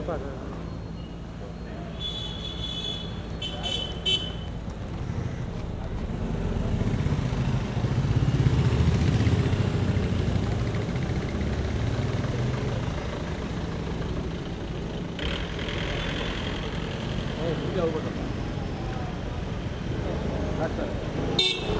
るかな。That's it.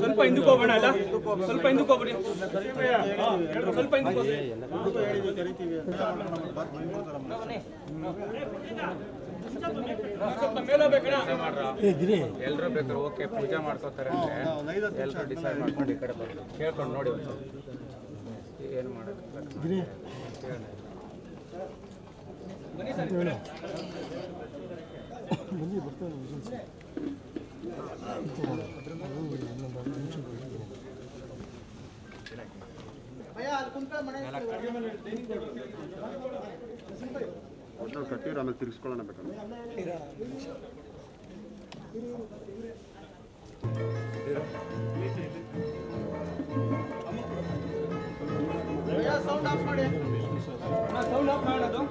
ಸ್ವಲ್ಪ ಹಿಂದಕ್ಕೆ ಹೋಗೋಣ ಅಲ್ಲ? ಸ್ವಲ್ಪ ಹಿಂದಕ್ಕೆ ಹೋಗ್ಬಿಡಿ. ಸ್ವಲ್ಪ ಎಲ್ಲರೂ ಬೇಕಾದ್ರೆ ಓಕೆ, ಪೂಜೆ ಮಾಡ್ಕೋತಾರೆ ಅಂದ್ರೆ ಎಲ್ಲರೂ ಡಿಸೈಡ್ ಮಾಡ್ಕೊಂಡು ಈ ಕಡೆ ಬರ್ತಾರೆ ಕೇಳ್ಕೊಂಡು ನೋಡಿ ಏನು ಮಾಡೋದು ಒಟ್ಟು ಕಟ್ಟಿವ್ರು ಆಮೇಲೆ ತಿರ್ಗಿಸ್ಕೊಳ್ಳೋಣ ಬೇಕಾದ್ರೆ ಅಣ್ಣ ಸೌಂಡ್ ಆಫ್ ಮಾಡೋದು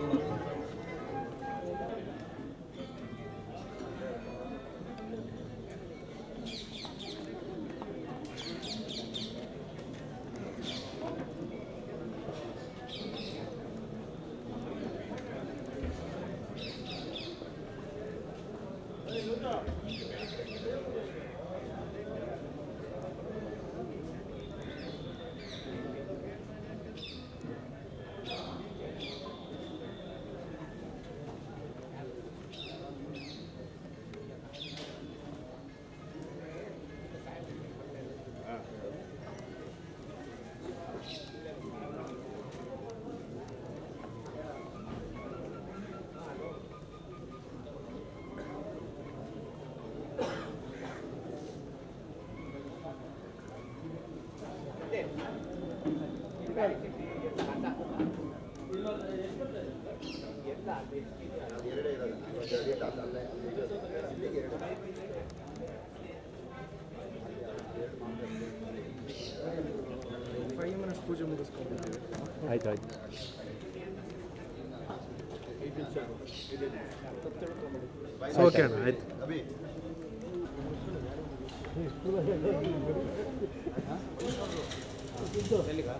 ಆಯ್ತು ಆಯ್ತು ಓಕೆ ಅಣ್ಣ ಆಯ್ತು हाँ